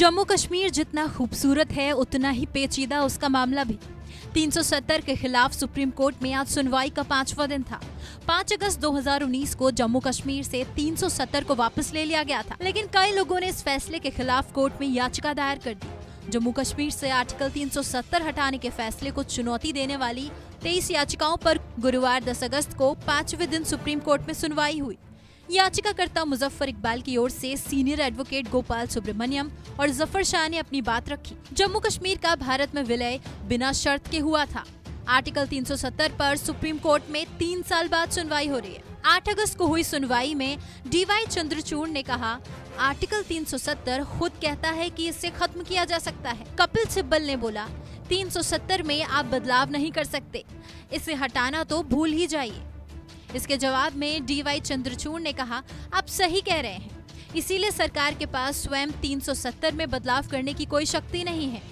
जम्मू कश्मीर जितना खूबसूरत है, उतना ही पेचीदा उसका मामला भी। 370 के खिलाफ सुप्रीम कोर्ट में आज सुनवाई का पांचवा दिन था। 5 अगस्त 2019 को जम्मू कश्मीर से 370 को वापस ले लिया गया था। लेकिन कई लोगों ने इस फैसले के खिलाफ कोर्ट में याचिका दायर कर दी। जम्मू कश्मीर से आर्टिकल 370 हटाने के फैसले को चुनौती देने वाली तेईस याचिकाओं पर गुरुवार 10 अगस्त को पाँचवें दिन सुप्रीम कोर्ट में सुनवाई हुई। याचिकाकर्ता मुजफ्फर इकबाल की ओर से सीनियर एडवोकेट गोपाल सुब्रमण्यम और ज़फ़र शाह ने अपनी बात रखी। जम्मू कश्मीर का भारत में विलय बिना शर्त के हुआ था। आर्टिकल 370 पर सुप्रीम कोर्ट में तीन साल बाद सुनवाई हो रही है। 8 अगस्त को हुई सुनवाई में डीवाई चंद्रचूड़ ने कहा, आर्टिकल 370 खुद कहता है कि इसे खत्म किया जा सकता है। कपिल सिब्बल ने बोला 370 में आप बदलाव नहीं कर सकते। इसे हटाना तो भूल ही जाइए। इसके जवाब में डीवाई चंद्रचूड़ ने कहा, आप सही कह रहे हैं। इसीलिए सरकार के पास स्वयं 370 में बदलाव करने की कोई शक्ति नहीं है।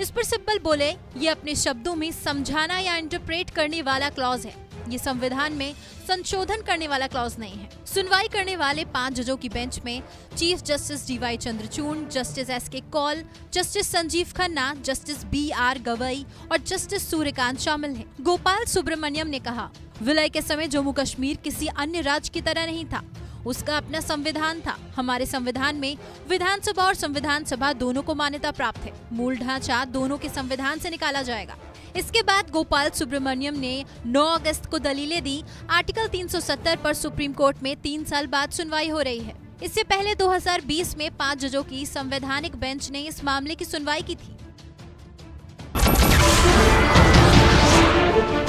इस पर सिब्बल बोले, ये अपने शब्दों में समझाना या इंटरप्रेट करने वाला क्लॉज है। ये संविधान में संशोधन करने वाला क्लॉज नहीं है। सुनवाई करने वाले पाँच जजों की बेंच में chief justice D Y Chandrachud, justice S K Kaul, justice Sanjiv Khanna, justice B R Gavai और जस्टिस सूर्यकांत शामिल हैं। गोपाल सुब्रमण्यम ने कहा विलय के समय जम्मू कश्मीर किसी अन्य राज्य की तरह नहीं था। उसका अपना संविधान था। हमारे संविधान में विधानसभा और संविधान सभा दोनों को मान्यता प्राप्त है। मूल ढांचा दोनों के संविधान से निकाला जाएगा। इसके बाद गोपाल सुब्रमण्यम ने 9 अगस्त को दलीलें दी। आर्टिकल 370 पर सुप्रीम कोर्ट में तीन साल बाद सुनवाई हो रही है। इससे पहले 2020 में पाँच जजों की संवैधानिक बेंच ने इस मामले की सुनवाई की थी।